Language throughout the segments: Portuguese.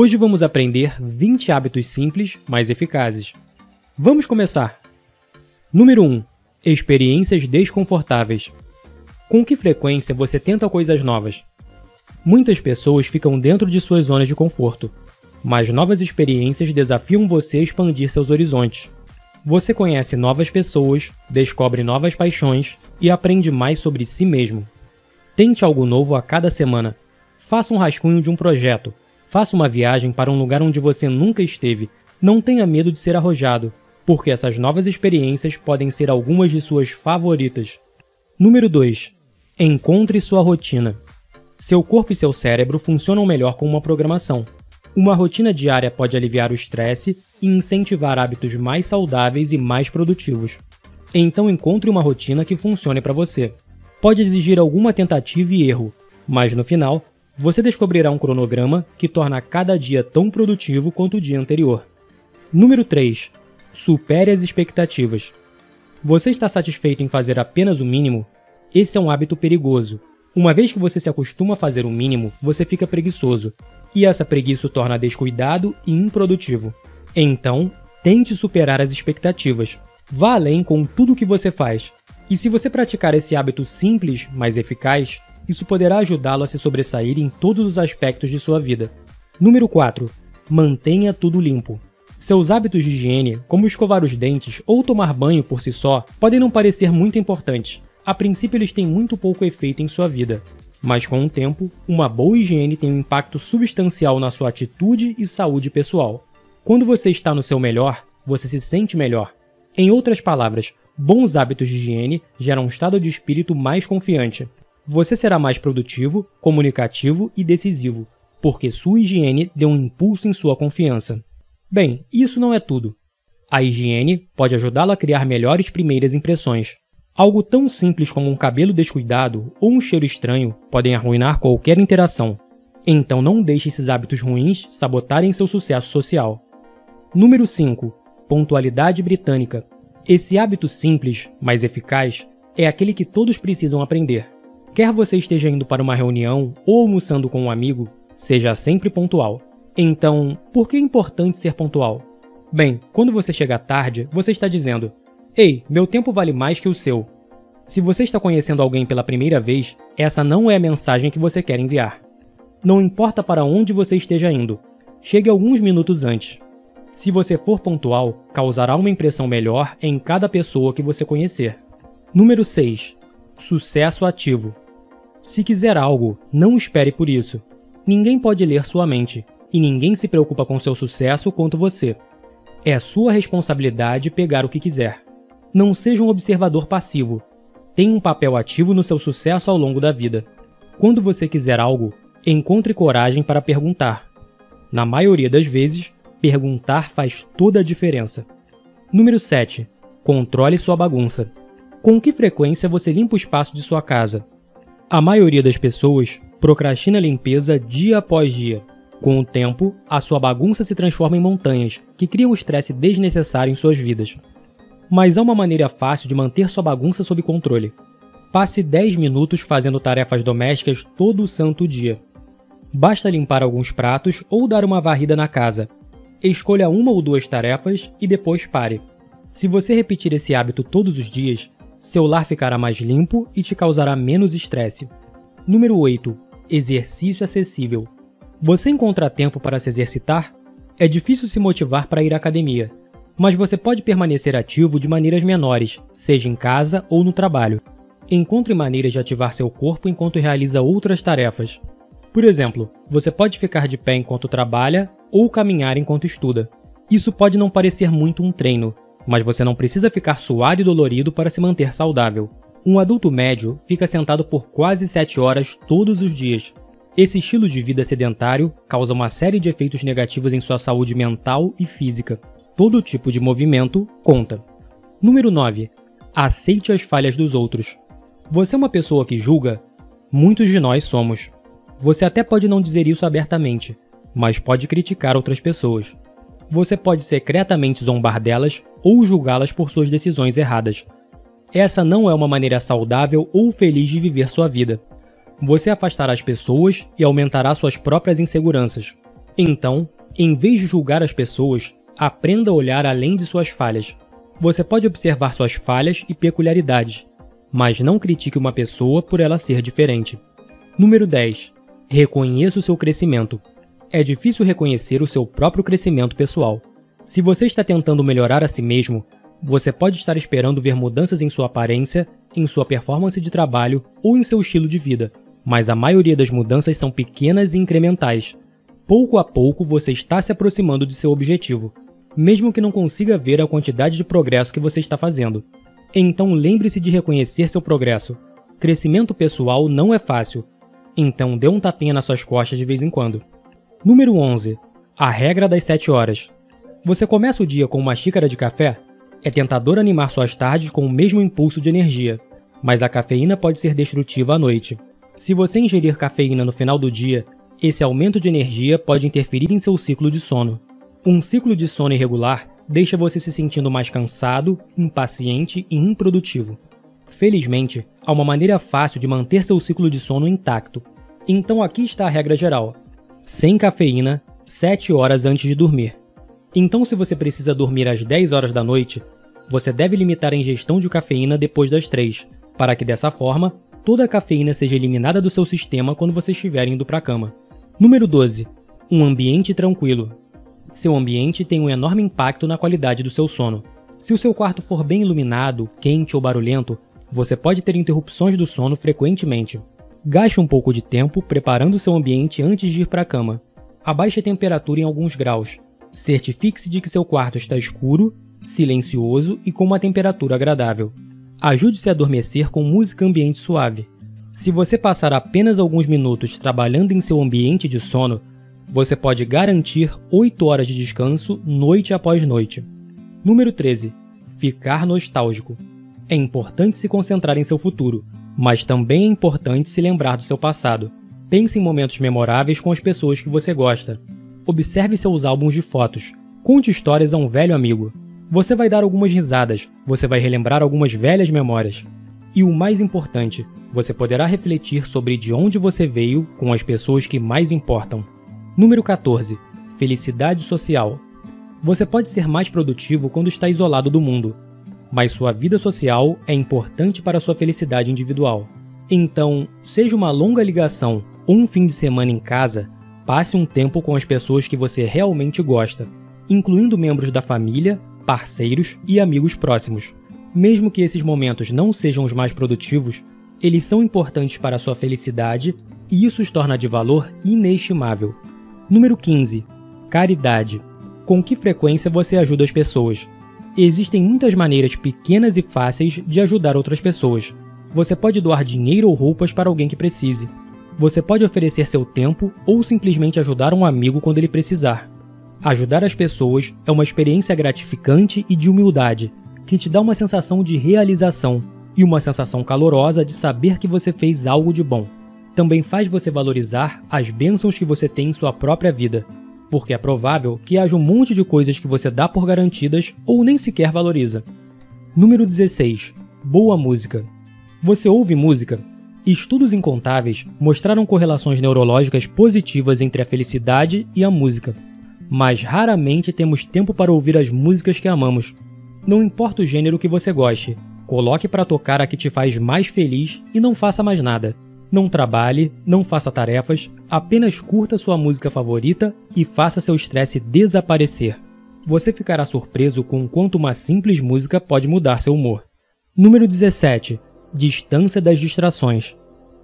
Hoje vamos aprender 20 hábitos simples, mas eficazes. Vamos começar! Número 1. Experiências desconfortáveis. Com que frequência você tenta coisas novas? Muitas pessoas ficam dentro de suas zonas de conforto, mas novas experiências desafiam você a expandir seus horizontes. Você conhece novas pessoas, descobre novas paixões e aprende mais sobre si mesmo. Tente algo novo a cada semana. Faça um rascunho de um projeto. Faça uma viagem para um lugar onde você nunca esteve. Não tenha medo de ser arrojado, porque essas novas experiências podem ser algumas de suas favoritas. Número 2. Encontre sua rotina. Seu corpo e seu cérebro funcionam melhor com uma programação. Uma rotina diária pode aliviar o estresse e incentivar hábitos mais saudáveis e mais produtivos. Então encontre uma rotina que funcione para você. Pode exigir alguma tentativa e erro, mas no final, você descobrirá um cronograma que torna cada dia tão produtivo quanto o dia anterior. Número 3. Supere as expectativas. Você está satisfeito em fazer apenas o mínimo? Esse é um hábito perigoso. Uma vez que você se acostuma a fazer o mínimo, você fica preguiçoso e essa preguiça o torna descuidado e improdutivo. Então, tente superar as expectativas. Vá além com tudo o que você faz. E se você praticar esse hábito simples, mas eficaz, isso poderá ajudá-lo a se sobressair em todos os aspectos de sua vida. Número 4. Mantenha tudo limpo. Seus hábitos de higiene, como escovar os dentes ou tomar banho por si só, podem não parecer muito importantes. A princípio, eles têm muito pouco efeito em sua vida. Mas com o tempo, uma boa higiene tem um impacto substancial na sua atitude e saúde pessoal. Quando você está no seu melhor, você se sente melhor. Em outras palavras, bons hábitos de higiene geram um estado de espírito mais confiante. Você será mais produtivo, comunicativo e decisivo, porque sua higiene deu um impulso em sua confiança. Bem, isso não é tudo. A higiene pode ajudá-lo a criar melhores primeiras impressões. Algo tão simples como um cabelo descuidado ou um cheiro estranho podem arruinar qualquer interação. Então não deixe esses hábitos ruins sabotarem seu sucesso social. Número 5. Pontualidade britânica. Esse hábito simples, mas eficaz, é aquele que todos precisam aprender. Quer você esteja indo para uma reunião ou almoçando com um amigo, seja sempre pontual. Então, por que é importante ser pontual? Bem, quando você chega tarde, você está dizendo: Ei, meu tempo vale mais que o seu. Se você está conhecendo alguém pela primeira vez, essa não é a mensagem que você quer enviar. Não importa para onde você esteja indo, chegue alguns minutos antes. Se você for pontual, causará uma impressão melhor em cada pessoa que você conhecer. Número 6. Sucesso ativo. Se quiser algo, não espere por isso. Ninguém pode ler sua mente, e ninguém se preocupa com seu sucesso quanto você. É sua responsabilidade pegar o que quiser. Não seja um observador passivo. Tenha um papel ativo no seu sucesso ao longo da vida. Quando você quiser algo, encontre coragem para perguntar. Na maioria das vezes, perguntar faz toda a diferença. Número 7. Controle sua bagunça. Com que frequência você limpa o espaço de sua casa? A maioria das pessoas procrastina a limpeza dia após dia. Com o tempo, a sua bagunça se transforma em montanhas, que criam estresse desnecessário em suas vidas. Mas há uma maneira fácil de manter sua bagunça sob controle. Passe 10 minutos fazendo tarefas domésticas todo o santo dia. Basta limpar alguns pratos ou dar uma varrida na casa. Escolha uma ou duas tarefas e depois pare. Se você repetir esse hábito todos os dias, seu lar ficará mais limpo e te causará menos estresse. Número 8. Exercício acessível. Você encontra tempo para se exercitar? É difícil se motivar para ir à academia, mas você pode permanecer ativo de maneiras menores, seja em casa ou no trabalho. Encontre maneiras de ativar seu corpo enquanto realiza outras tarefas. Por exemplo, você pode ficar de pé enquanto trabalha ou caminhar enquanto estuda. Isso pode não parecer muito um treino, mas você não precisa ficar suado e dolorido para se manter saudável. Um adulto médio fica sentado por quase 7 horas todos os dias. Esse estilo de vida sedentário causa uma série de efeitos negativos em sua saúde mental e física. Todo tipo de movimento conta. Número 9. Aceite as falhas dos outros. Você é uma pessoa que julga? Muitos de nós somos. Você até pode não dizer isso abertamente, mas pode criticar outras pessoas. Você pode secretamente zombar delas ou julgá-las por suas decisões erradas. Essa não é uma maneira saudável ou feliz de viver sua vida. Você afastará as pessoas e aumentará suas próprias inseguranças. Então, em vez de julgar as pessoas, aprenda a olhar além de suas falhas. Você pode observar suas falhas e peculiaridades, mas não critique uma pessoa por ela ser diferente. Número 10. Reconheça o seu crescimento. É difícil reconhecer o seu próprio crescimento pessoal. Se você está tentando melhorar a si mesmo, você pode estar esperando ver mudanças em sua aparência, em sua performance de trabalho ou em seu estilo de vida, mas a maioria das mudanças são pequenas e incrementais. Pouco a pouco você está se aproximando de seu objetivo, mesmo que não consiga ver a quantidade de progresso que você está fazendo. Então lembre-se de reconhecer seu progresso. Crescimento pessoal não é fácil, então dê um tapinha nas suas costas de vez em quando. Número 11. A regra das 7 horas. Você começa o dia com uma xícara de café? É tentador animar suas tardes com o mesmo impulso de energia, mas a cafeína pode ser destrutiva à noite. Se você ingerir cafeína no final do dia, esse aumento de energia pode interferir em seu ciclo de sono. Um ciclo de sono irregular deixa você se sentindo mais cansado, impaciente e improdutivo. Felizmente, há uma maneira fácil de manter seu ciclo de sono intacto. Então aqui está a regra geral: sem cafeína, 7 horas antes de dormir. Então, se você precisa dormir às 10 horas da noite, você deve limitar a ingestão de cafeína depois das 3, para que dessa forma toda a cafeína seja eliminada do seu sistema quando você estiver indo para a cama. Número 12. Um ambiente tranquilo. Seu ambiente tem um enorme impacto na qualidade do seu sono. Se o seu quarto for bem iluminado, quente ou barulhento, você pode ter interrupções do sono frequentemente. Gaste um pouco de tempo preparando seu ambiente antes de ir para a cama. Abaixe a temperatura em alguns graus. Certifique-se de que seu quarto está escuro, silencioso e com uma temperatura agradável. Ajude-se a adormecer com música ambiente suave. Se você passar apenas alguns minutos trabalhando em seu ambiente de sono, você pode garantir 8 horas de descanso noite após noite. Número 13. Ficar nostálgico. É importante se concentrar em seu futuro, mas também é importante se lembrar do seu passado. Pense em momentos memoráveis com as pessoas que você gosta. Observe seus álbuns de fotos. Conte histórias a um velho amigo. Você vai dar algumas risadas, você vai relembrar algumas velhas memórias. E o mais importante, você poderá refletir sobre de onde você veio com as pessoas que mais importam. Número 14. Felicidade social. Você pode ser mais produtivo quando está isolado do mundo, mas sua vida social é importante para sua felicidade individual. Então, seja uma longa ligação ou um fim de semana em casa, passe um tempo com as pessoas que você realmente gosta, incluindo membros da família, parceiros e amigos próximos. Mesmo que esses momentos não sejam os mais produtivos, eles são importantes para a sua felicidade e isso os torna de valor inestimável. Número 15. Caridade. Com que frequência você ajuda as pessoas? Existem muitas maneiras pequenas e fáceis de ajudar outras pessoas. Você pode doar dinheiro ou roupas para alguém que precise. Você pode oferecer seu tempo ou simplesmente ajudar um amigo quando ele precisar. Ajudar as pessoas é uma experiência gratificante e de humildade, que te dá uma sensação de realização e uma sensação calorosa de saber que você fez algo de bom também faz você valorizar as bênçãos que você tem em sua própria vida, porque é provável que haja um monte de coisas que você dá por garantidas ou nem sequer valoriza. Número 16. Boa música. Você ouve música? Estudos incontáveis mostraram correlações neurológicas positivas entre a felicidade e a música. Mas raramente temos tempo para ouvir as músicas que amamos. Não importa o gênero que você goste, coloque para tocar a que te faz mais feliz e não faça mais nada. Não trabalhe, não faça tarefas, apenas curta sua música favorita e faça seu estresse desaparecer. Você ficará surpreso com o quanto uma simples música pode mudar seu humor. Número 17. Distância das distrações.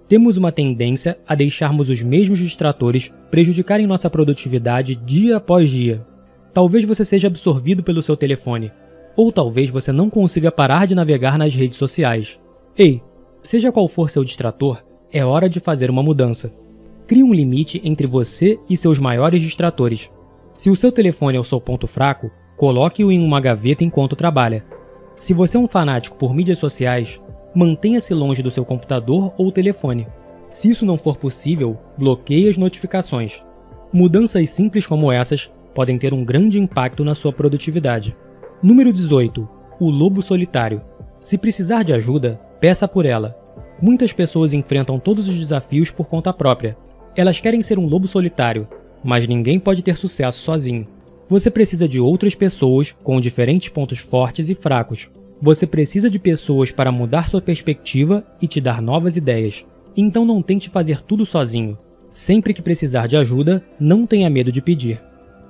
Temos uma tendência a deixarmos os mesmos distratores prejudicarem nossa produtividade dia após dia. Talvez você seja absorvido pelo seu telefone, ou talvez você não consiga parar de navegar nas redes sociais. Ei, seja qual for seu distrator, é hora de fazer uma mudança. Crie um limite entre você e seus maiores distratores. Se o seu telefone é o seu ponto fraco, coloque-o em uma gaveta enquanto trabalha. Se você é um fanático por mídias sociais, mantenha-se longe do seu computador ou telefone. Se isso não for possível, bloqueie as notificações. Mudanças simples como essas podem ter um grande impacto na sua produtividade. Número 18. O lobo solitário. Se precisar de ajuda, peça por ela. Muitas pessoas enfrentam todos os desafios por conta própria. Elas querem ser um lobo solitário, mas ninguém pode ter sucesso sozinho. Você precisa de outras pessoas com diferentes pontos fortes e fracos. Você precisa de pessoas para mudar sua perspectiva e te dar novas ideias. Então não tente fazer tudo sozinho. Sempre que precisar de ajuda, não tenha medo de pedir.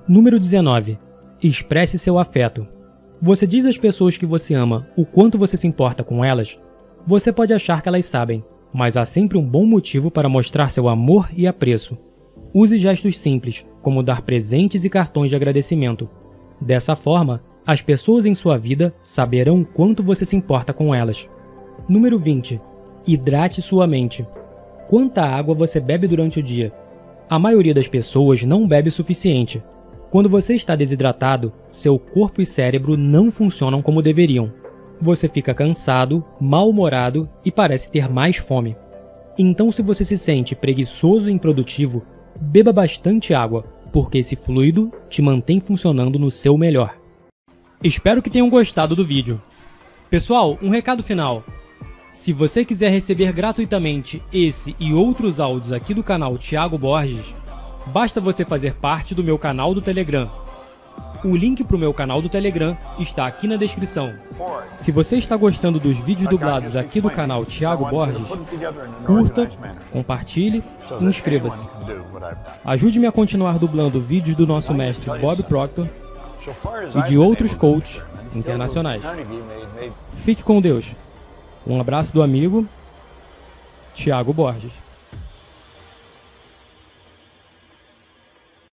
Número 19. Expresse seu afeto. Você diz às pessoas que você ama o quanto você se importa com elas? Você pode achar que elas sabem, mas há sempre um bom motivo para mostrar seu amor e apreço. Use gestos simples, como dar presentes e cartões de agradecimento. Dessa forma, as pessoas em sua vida saberão quanto você se importa com elas. Número 20. Hidrate sua mente. Quanta água você bebe durante o dia? A maioria das pessoas não bebe o suficiente. Quando você está desidratado, seu corpo e cérebro não funcionam como deveriam. Você fica cansado, mal-humorado e parece ter mais fome. Então, se você se sente preguiçoso e improdutivo, beba bastante água, porque esse fluido te mantém funcionando no seu melhor. Espero que tenham gostado do vídeo. Pessoal, um recado final. Se você quiser receber gratuitamente esse e outros áudios aqui do canal Thiago Borges, basta você fazer parte do meu canal do Telegram. O link para o meu canal do Telegram está aqui na descrição. Se você está gostando dos vídeos dublados aqui do canal Thiago Borges, curta, compartilhe e inscreva-se. Ajude-me a continuar dublando vídeos do nosso mestre Bob Proctor e de outros coaches internacionais. Fique com Deus. Um abraço do amigo Tiago Borges.